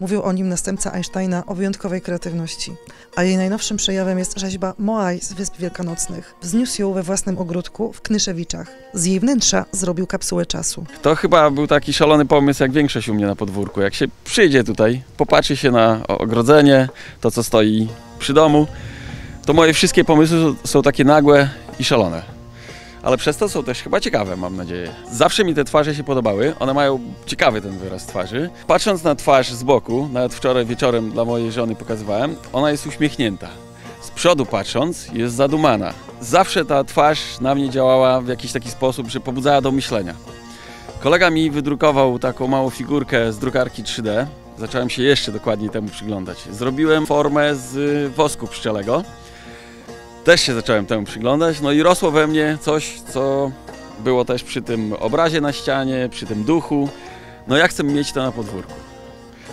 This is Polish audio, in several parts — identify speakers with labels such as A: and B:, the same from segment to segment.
A: Mówił o nim następca Einsteina o wyjątkowej kreatywności. A jej najnowszym przejawem jest rzeźba Moai z Wysp Wielkanocnych. Wzniósł ją we własnym ogródku w Knyszewiczach. Z jej wnętrza zrobił kapsułę czasu.
B: To chyba był taki szalony pomysł, jak większość u mnie na podwórku. Jak się przyjdzie tutaj, popatrzy się na ogrodzenie, to co stoi przy domu, to moje wszystkie pomysły są takie nagłe i szalone. Ale przez to są też chyba ciekawe, mam nadzieję. Zawsze mi te twarze się podobały, one mają ciekawy ten wyraz twarzy. Patrząc na twarz z boku, nawet wczoraj wieczorem dla mojej żony pokazywałem, ona jest uśmiechnięta. Z przodu patrząc, jest zadumana. Zawsze ta twarz na mnie działała w jakiś taki sposób, że pobudzała do myślenia. Kolega mi wydrukował taką małą figurkę z drukarki 3D. Zacząłem się jeszcze dokładniej temu przyglądać. Zrobiłem formę z wosku pszczelego. Też się zacząłem temu przyglądać. No i rosło we mnie coś, co było też przy tym obrazie na ścianie, przy tym duchu. No ja chcę mieć to na podwórku.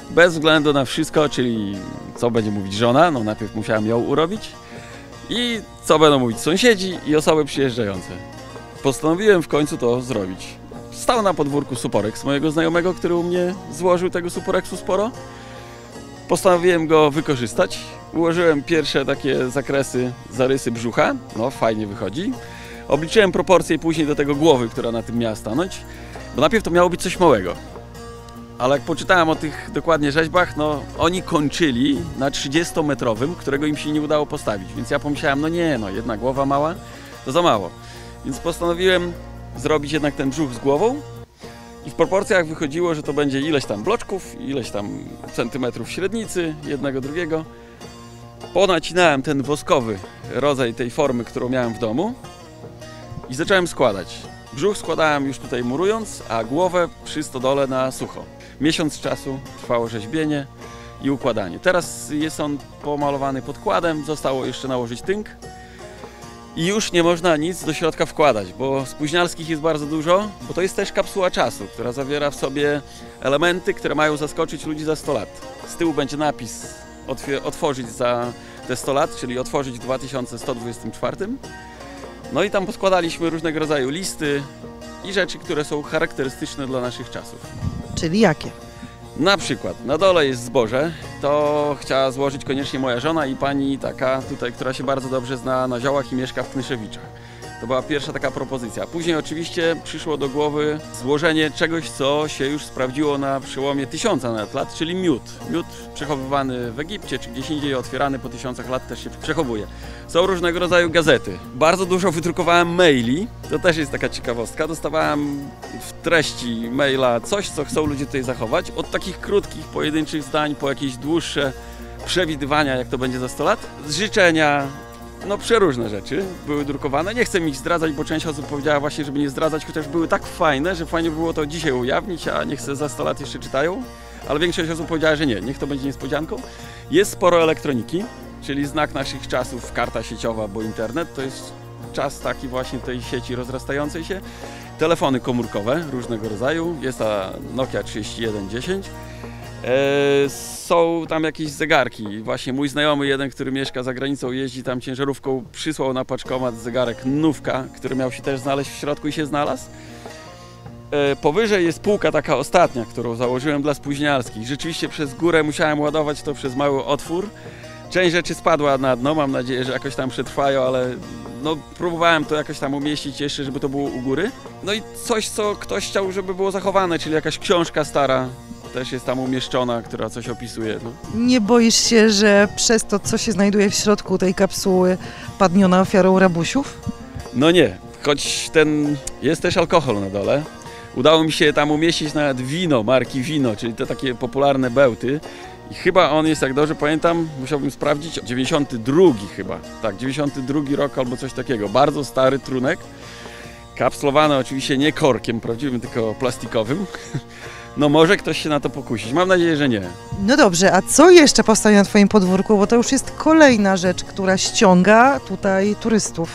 B: Bez względu na wszystko, czyli co będzie mówić żona, no najpierw musiałem ją urobić i co będą mówić sąsiedzi i osoby przyjeżdżające. Postanowiłem w końcu to zrobić. Stał na podwórku suporek z mojego znajomego, który u mnie złożył tego suporeksu sporo. Postanowiłem go wykorzystać. Ułożyłem pierwsze takie zakresy, zarysy brzucha. No, fajnie wychodzi. Obliczyłem proporcje później do tego głowy, która na tym miała stanąć. Bo najpierw to miało być coś małego. Ale jak poczytałem o tych dokładnie rzeźbach, no oni kończyli na 30-metrowym, którego im się nie udało postawić. Więc ja pomyślałem, no nie, no jedna głowa mała, to za mało. Więc postanowiłem zrobić jednak ten brzuch z głową i w proporcjach wychodziło, że to będzie ileś tam bloczków, ileś tam centymetrów średnicy, jednego, drugiego. Ponacinałem ten woskowy rodzaj tej formy, którą miałem w domu i zacząłem składać. Brzuch składałem już tutaj murując, a głowę przy stodole na sucho. Miesiąc czasu trwało rzeźbienie i układanie. Teraz jest on pomalowany podkładem, zostało jeszcze nałożyć tynk i już nie można nic do środka wkładać, bo spóźnialskich jest bardzo dużo, bo to jest też kapsuła czasu, która zawiera w sobie elementy, które mają zaskoczyć ludzi za 100 lat. Z tyłu będzie napis otworzyć za te 100 lat, czyli otworzyć w 2124. No i tam poskładaliśmy różnego rodzaju listy i rzeczy, które są charakterystyczne dla naszych czasów.
A: Czyli jakie?
B: Na przykład na dole jest zboże, to chciała złożyć koniecznie moja żona i pani taka tutaj, która się bardzo dobrze zna na ziołach i mieszka w Knyszewiczach. To była pierwsza taka propozycja. Później oczywiście przyszło do głowy złożenie czegoś, co się już sprawdziło na przełomie tysiąca nawet lat, czyli miód. Miód przechowywany w Egipcie czy gdzieś indziej, otwierany po tysiącach lat też się przechowuje. Są różnego rodzaju gazety. Bardzo dużo wydrukowałem maili, to też jest taka ciekawostka. Dostawałem w treści maila coś, co chcą ludzie tutaj zachować. Od takich krótkich, pojedynczych zdań po jakieś dłuższe przewidywania, jak to będzie za 100 lat. Życzenia, no przeróżne rzeczy były drukowane. Nie chcę ich zdradzać, bo część osób powiedziała właśnie, żeby nie zdradzać, chociaż były tak fajne, że fajnie by było to dzisiaj ujawnić, a niech se za 100 lat jeszcze czytają. Ale większość osób powiedziała, że nie, niech to będzie niespodzianką. Jest sporo elektroniki, czyli znak naszych czasów, karta sieciowa, bo internet to jest czas taki właśnie tej sieci rozrastającej się. Telefony komórkowe różnego rodzaju, jest ta Nokia 3110. E, są tam jakieś zegarki. Właśnie mój znajomy, jeden, który mieszka za granicą, jeździ tam ciężarówką, przysłał na paczkomat zegarek Nówka, który miał się też znaleźć w środku i się znalazł. E, Powyżej jest półka taka ostatnia, którą założyłem dla spóźnialskich. Rzeczywiście przez górę musiałem ładować to przez mały otwór. Część rzeczy spadła na dno, mam nadzieję, że jakoś tam przetrwają, ale no, próbowałem to jakoś tam umieścić jeszcze, żeby to było u góry. No i coś, co ktoś chciał, żeby było zachowane, czyli jakaś książka stara, też jest tam umieszczona, która coś opisuje. No.
A: Nie boisz się, że przez to, co się znajduje w środku tej kapsuły, padnie ona ofiarą rabusiów?
B: no nie, choć ten jest też alkohol na dole. Udało mi się tam umieścić nawet wino, marki wino, czyli te takie popularne bełty. I chyba on jest, jak dobrze pamiętam, musiałbym sprawdzić, 92 chyba. Tak, 92 rok albo coś takiego. Bardzo stary trunek. Kapslowany oczywiście nie korkiem prawdziwym, tylko plastikowym. No może ktoś się na to pokusić. Mam nadzieję, że nie.
A: No dobrze, a co jeszcze powstanie na Twoim podwórku? Bo to już jest kolejna rzecz, która ściąga tutaj turystów.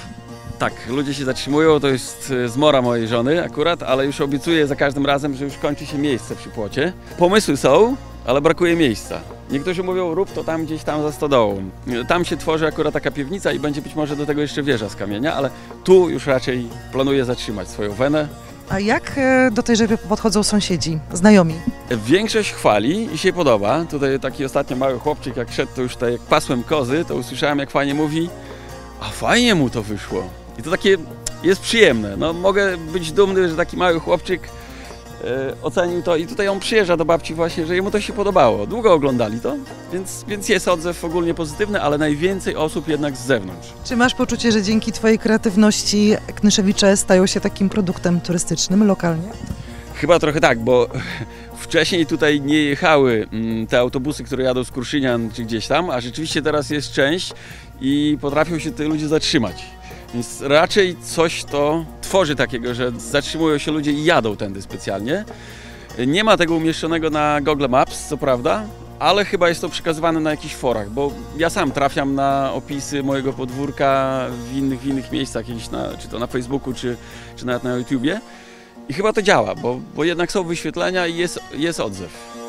B: Tak, ludzie się zatrzymują, to jest e, zmora mojej żony akurat, ale już obiecuję za każdym razem, że już kończy się miejsce przy płocie. Pomysły są, ale brakuje miejsca. Niektórzy mówią, rób to tam gdzieś tam za stodołą. Tam się tworzy akurat taka piwnica i będzie być może do tego jeszcze wieża z kamienia, ale tu już raczej planuję zatrzymać swoją wenę.
A: A jak e, do tej rzepy podchodzą sąsiedzi, znajomi?
B: Większość chwali i się podoba. Tutaj taki ostatnio mały chłopczyk, jak szedł, to już tutaj jak pasłem kozy, to usłyszałem, jak fajnie mówi, a fajnie mu to wyszło. I to takie jest przyjemne. No, mogę być dumny, że taki mały chłopczyk ocenił to i tutaj on przyjeżdża do babci właśnie, że jemu to się podobało. Długo oglądali to, więc, więc jest odzew ogólnie pozytywny, ale najwięcej osób jednak z zewnątrz.
A: Czy masz poczucie, że dzięki Twojej kreatywności Knyszewicze stają się takim produktem turystycznym lokalnie?
B: Chyba trochę tak, bo wcześniej tutaj nie jechały mm, te autobusy, które jadą z Kruszynian czy gdzieś tam, a rzeczywiście teraz jest część i potrafią się te ludzie zatrzymać. Więc raczej coś to tworzy takiego, że zatrzymują się ludzie i jadą tędy specjalnie. Nie ma tego umieszczonego na Google Maps, co prawda, ale chyba jest to przekazywane na jakichś forach, bo ja sam trafiam na opisy mojego podwórka w innych, w innych miejscach, na, czy to na Facebooku, czy, czy nawet na YouTubie. I chyba to działa, bo, bo jednak są wyświetlenia i jest, jest odzew.